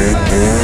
Música